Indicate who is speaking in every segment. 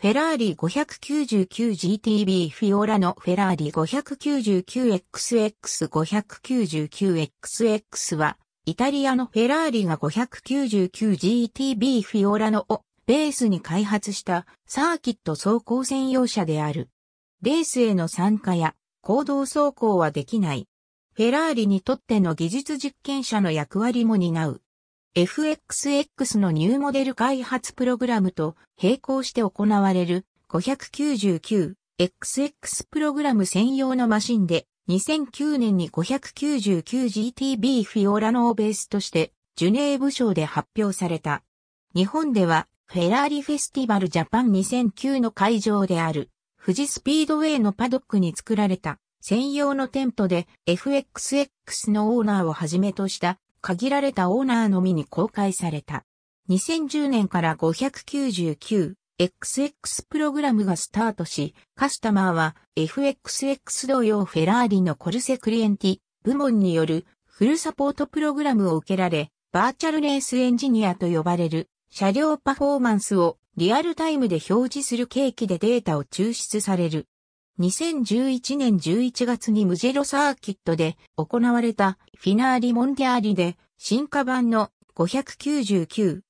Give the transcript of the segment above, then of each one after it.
Speaker 1: フェラーリ 599GTB フィオラのフェラーリ 599XX599XX は、イタリアのフェラーリが 599GTB フィオラのをベースに開発したサーキット走行専用車である。レースへの参加や行動走行はできない。フェラーリにとっての技術実験者の役割も担う。FXX のニューモデル開発プログラムと並行して行われる 599XX プログラム専用のマシンで2009年に 599GTB フィオラノをベースとしてジュネーブ賞で発表された。日本ではフェラーリフェスティバルジャパン2009の会場である富士スピードウェイのパドックに作られた専用のテントで FXX のオーナーをはじめとした限られたオーナーのみに公開された。2010年から 599XX プログラムがスタートし、カスタマーは FXX 同様フェラーリのコルセクリエンティ部門によるフルサポートプログラムを受けられ、バーチャルレースエンジニアと呼ばれる車両パフォーマンスをリアルタイムで表示する計器でデータを抽出される。2011年11月にムジェロサーキットで行われたフィナーリモンディアーリで進化版の 599XX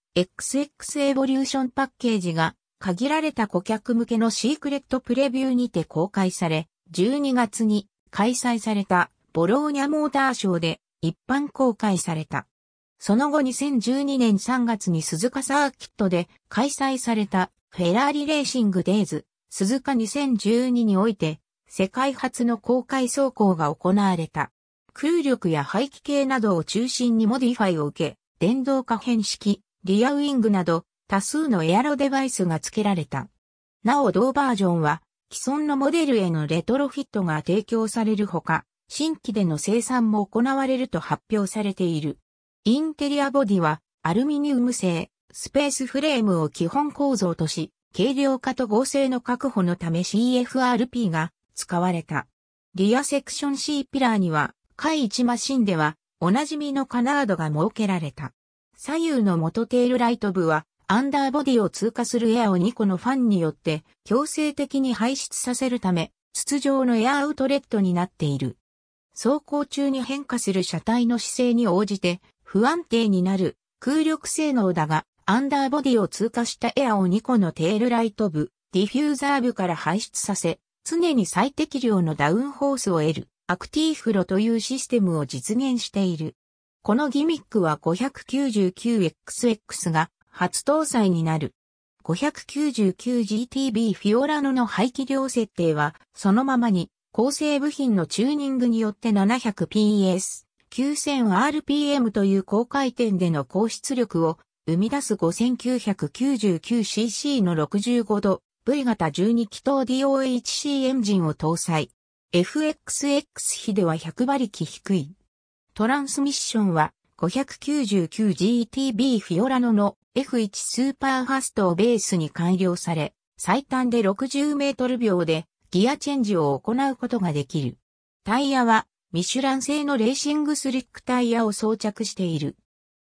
Speaker 1: エボリューションパッケージが限られた顧客向けのシークレットプレビューにて公開され、12月に開催されたボローニャモーターショーで一般公開された。その後2012年3月に鈴鹿サーキットで開催されたフェラーリレーシングデイズ鈴鹿2012において、世界初の公開走行が行われた。空力や排気系などを中心にモディファイを受け、電動可変式、リアウィングなど多数のエアロデバイスが付けられた。なお同バージョンは既存のモデルへのレトロフィットが提供されるほか、新規での生産も行われると発表されている。インテリアボディはアルミニウム製、スペースフレームを基本構造とし、軽量化と剛性の確保のため CFRP が使われた。リアセクション C ピラーには、 F1マシンでは、おなじみのカナードが設けられた。左右の元テールライト部は、アンダーボディを通過するエアを2個のファンによって強制的に排出させるため、筒状のエアアウトレットになっている。走行中に変化する車体の姿勢に応じて不安定になる空力性能だが、アンダーボディを通過したエアを2個のテールライト部、ディフューザー部から排出させ、常に最適量のダウンホースを得る、アクティーフロというシステムを実現している。このギミックは 599XX が初搭載になる。599GTB フィオラノの排気量設定は、そのままに、構成部品のチューニングによって 700PS、9000rpm という高回転での高出力を生み出す 5999cc の65度 V 型12気筒 DOHC エンジンを搭載。FXX 比では100馬力低い。トランスミッションは 599GTB フィオラノの F1 スーパーファストをベースに改良され、最短で60メートル秒でギアチェンジを行うことができる。タイヤはミシュラン製のレーシングスリックタイヤを装着している。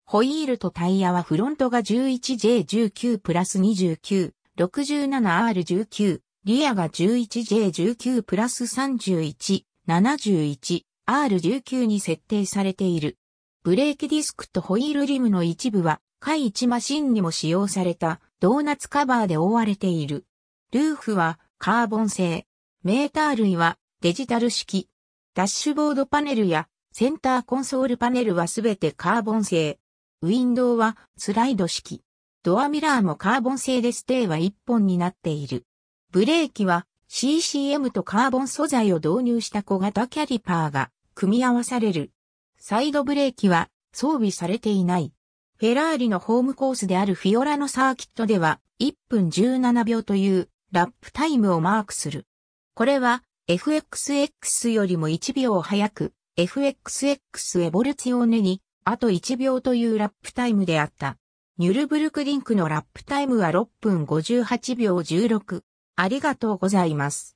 Speaker 1: ホイールとタイヤはフロントが 11J19 プラス29、67R19、リアが 11J19 プラス31、71、R19 に設定されている。ブレーキディスクとホイールリムの一部は、回1マシンにも使用されたドーナツカバーで覆われている。ルーフはカーボン製。メーター類はデジタル式。ダッシュボードパネルやセンターコンソールパネルはすべてカーボン製。ウィンドウはスライド式。ドアミラーもカーボン製でステーは1本になっている。ブレーキは CCM とカーボン素材を導入した小型キャリパーが組み合わされる。サイドブレーキは装備されていない。フェラーリのホームコースであるフィオラのサーキットでは1分17秒というラップタイムをマークする。これは FXX よりも1秒早く FXX エボルツィオーネにあと1秒というラップタイムであった。ニュルブルクリンクのラップタイムは6分58秒16。ありがとうございます。